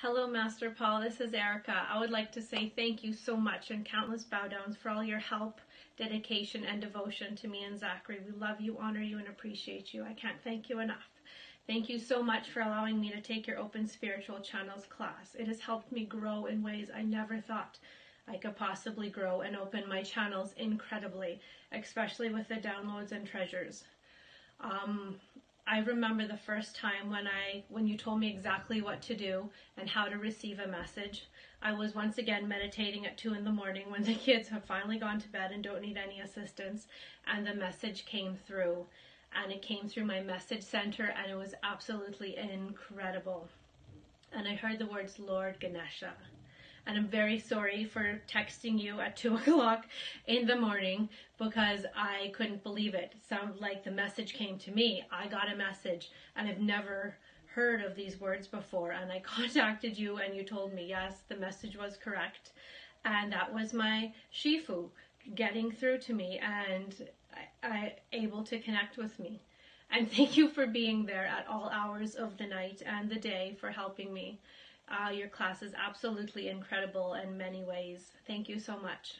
Hello, Master Paul. This is Erica. I would like to say thank you so much and countless bow downs for all your help, dedication, and devotion to me and Zachary. We love you, honor you, and appreciate you. I can't thank you enough. Thank you so much for allowing me to take your Open Spiritual Channels class. It has helped me grow in ways I never thought I could possibly grow and open my channels incredibly, especially with the downloads and treasures. Um, I remember the first time when I when you told me exactly what to do and how to receive a message. I was once again meditating at two in the morning when the kids have finally gone to bed and don't need any assistance, and the message came through, and it came through my message center, and it was absolutely incredible. And I heard the words Lord Ganesha, and I'm very sorry for texting you at two o'clock in the morning because I couldn't believe it. It sounded like the message came to me. I got a message and I've never heard of these words before and I contacted you and you told me yes, the message was correct. And that was my Shifu getting through to me and I, I able to connect with me. And thank you for being there at all hours of the night and the day for helping me. Uh, your class is absolutely incredible in many ways. Thank you so much.